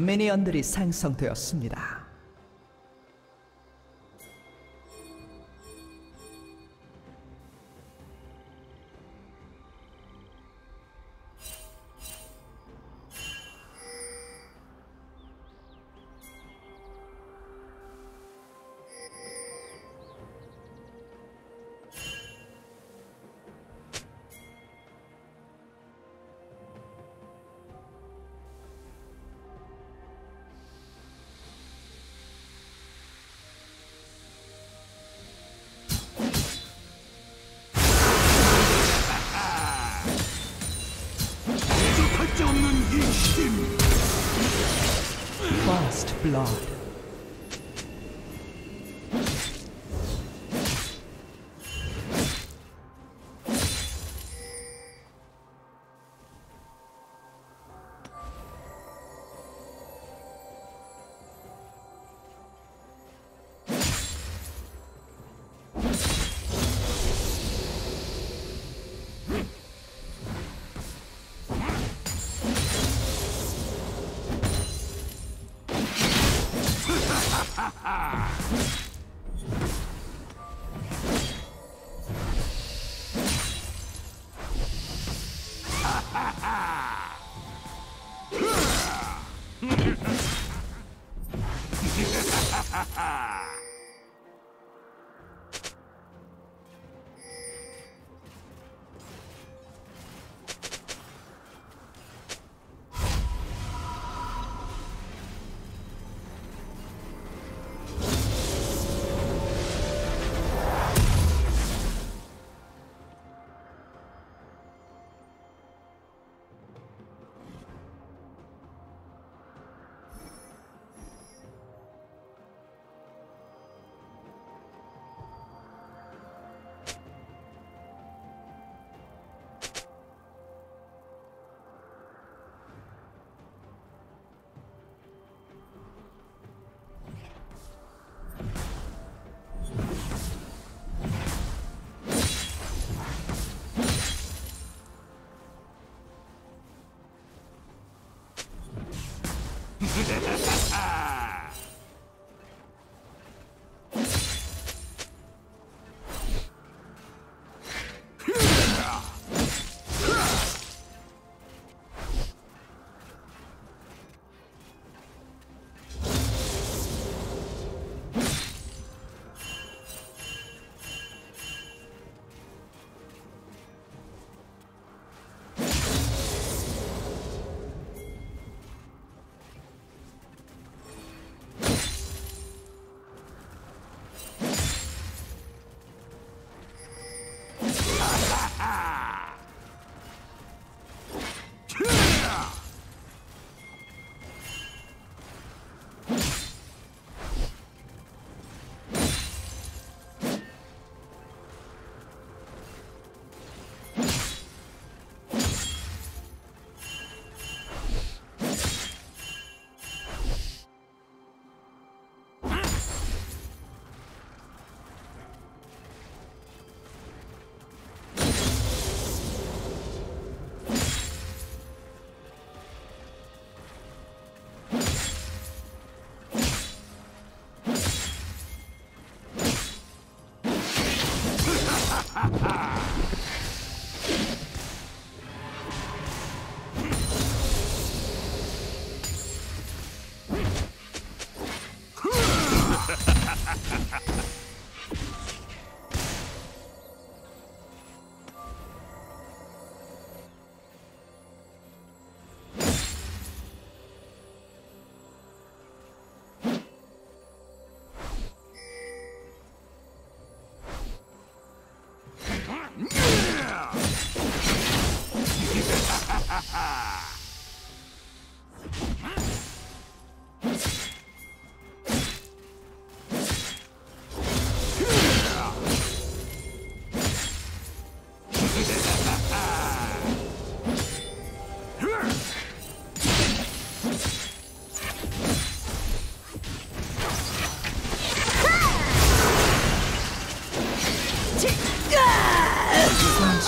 미니언들이 생성되었습니다. ha ha!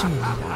중입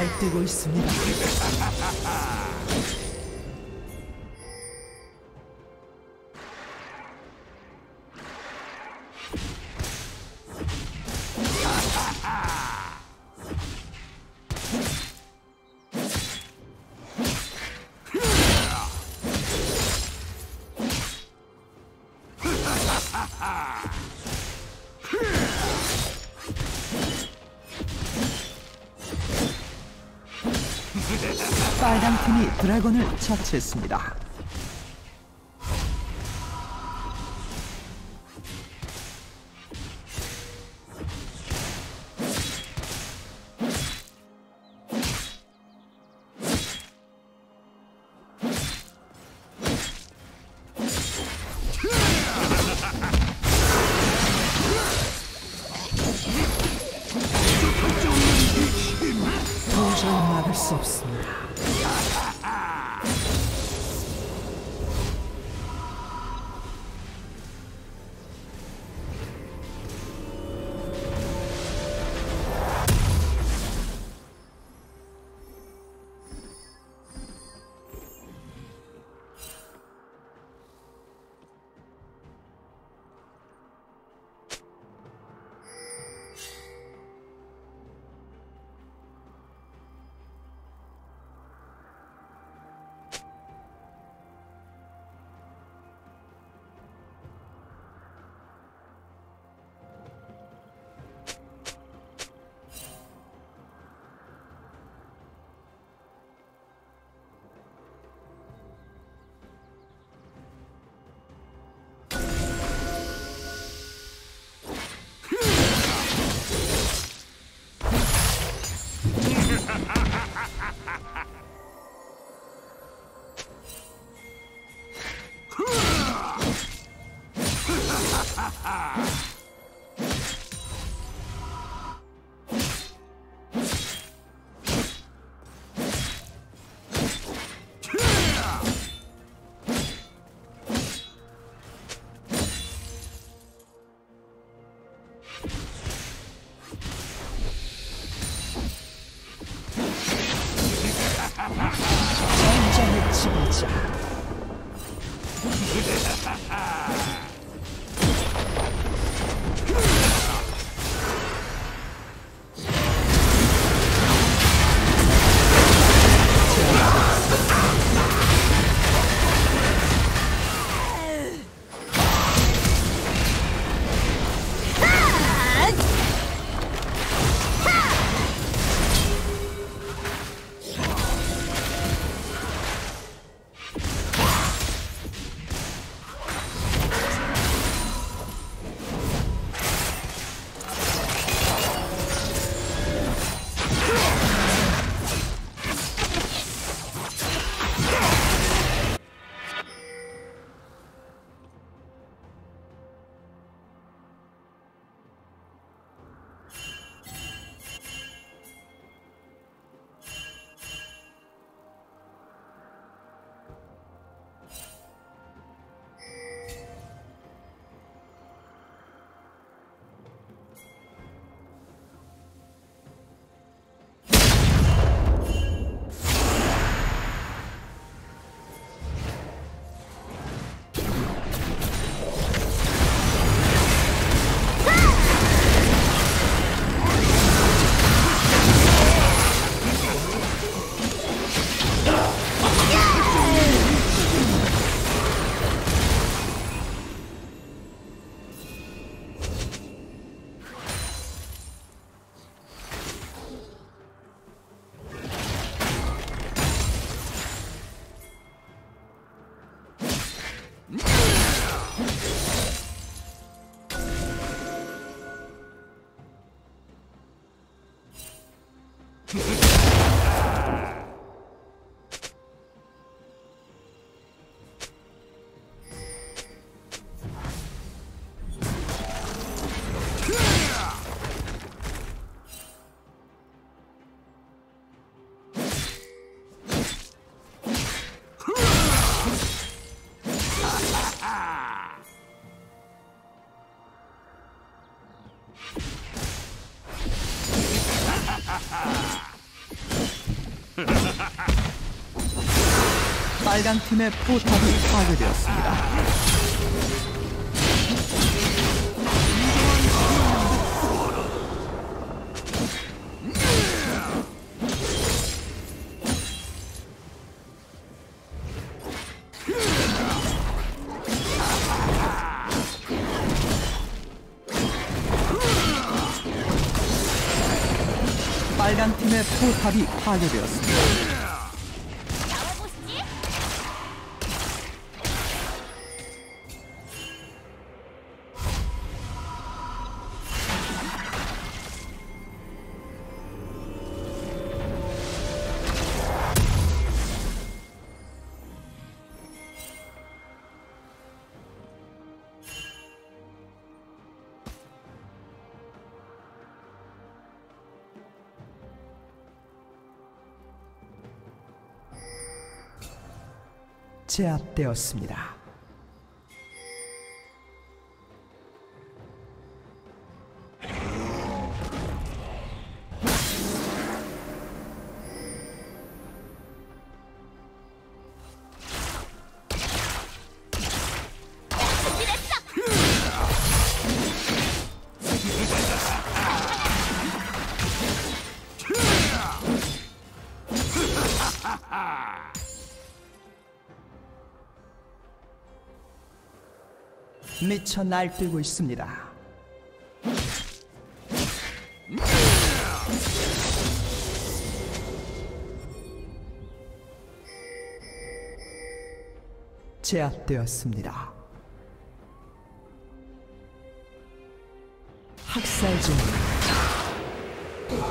미쳐 날뛰고 있습니다. 처치했습니다. 전장의 지배자 빨간 팀의 포탑이 파괴되었습니다. 팀의 포탑이 파 제압되었습니다. 미쳐 날뛰고 있습니다. 제압되었습니다. 학살 중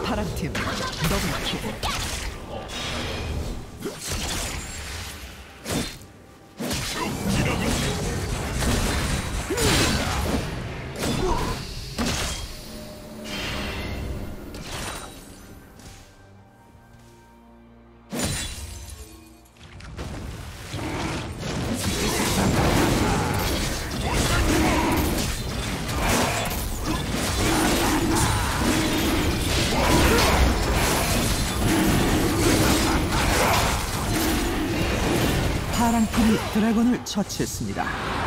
파란팀 더블킬 파랑 팀이 드래곤을 처치했습니다.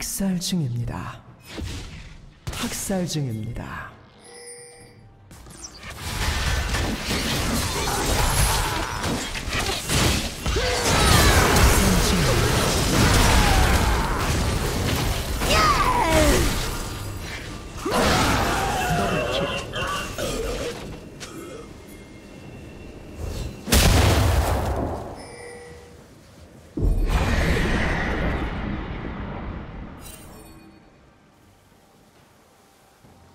학살 중입니다. 학살 중입니다. 더블킬.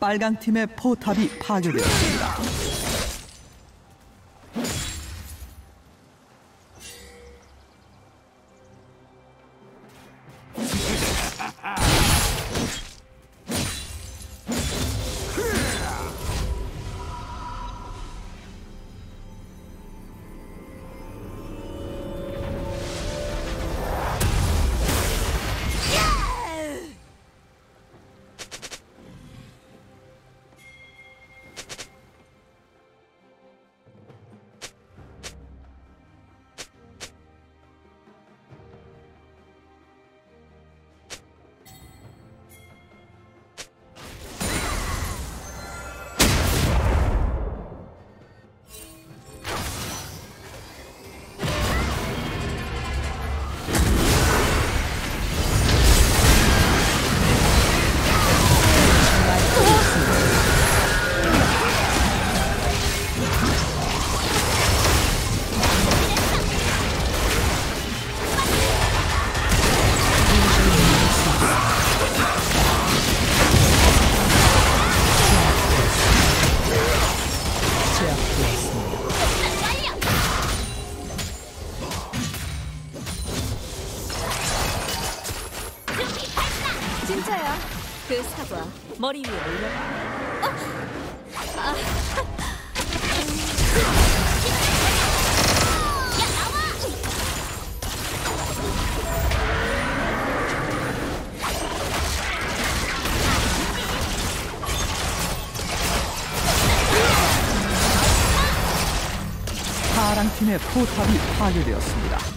빨강 팀의 포탑이 파괴되었습니다. 진짜야. 그 사과 머리 위에 올려. 야 나와. 파랑 팀의 포탑이 파괴되었습니다.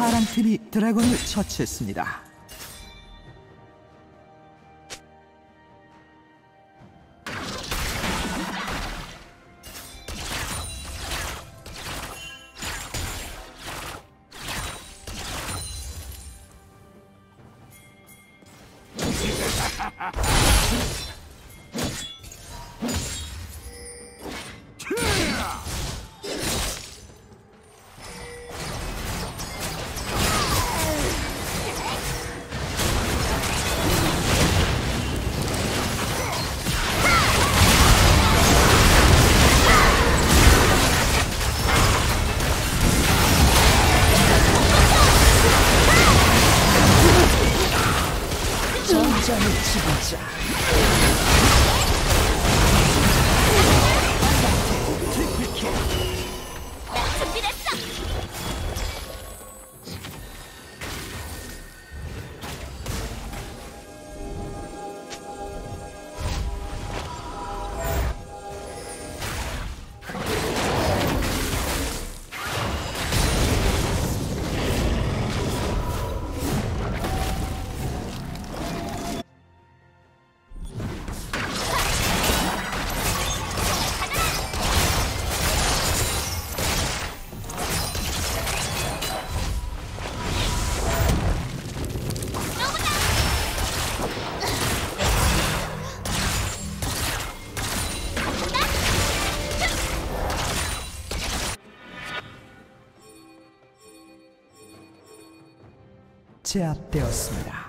파란 팀이 드래곤을 처치했습니다. 제압되었습니다.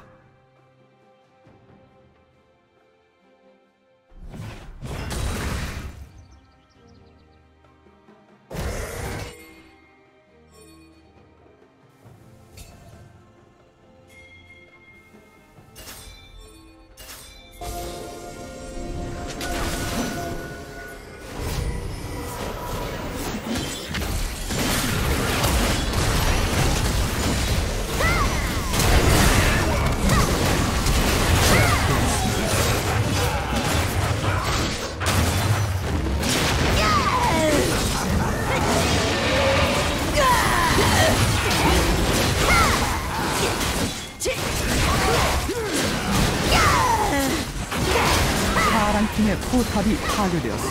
就得要